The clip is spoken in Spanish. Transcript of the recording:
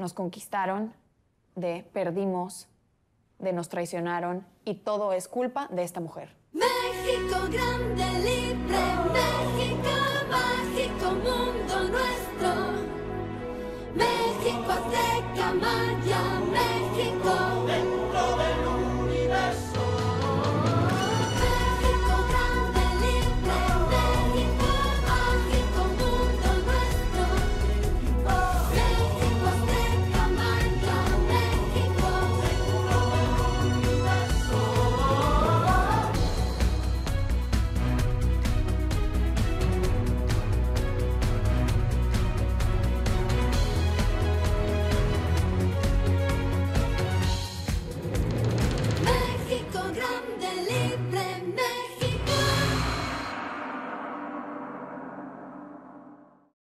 nos conquistaron, de perdimos, de nos traicionaron y todo es culpa de esta mujer. México grande, libre, México mágico, mundo nuestro. México azteca, maya,